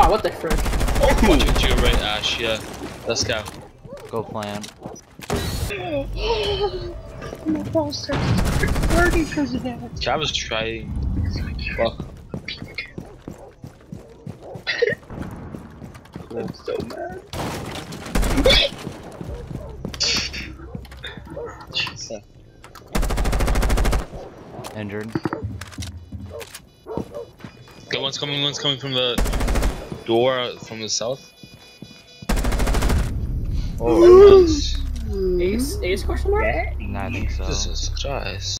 Oh, what the frick? Watch it to your right, Ash. Yeah. Let's go. Go plant. My balls started hurting because of that. Travis trying. Fuck. I'm so mad. Injured. Good one's coming. One's coming from the door from the south. Oh, nice. Ace? Ace question mark? Nah, I think so. Jesus Christ.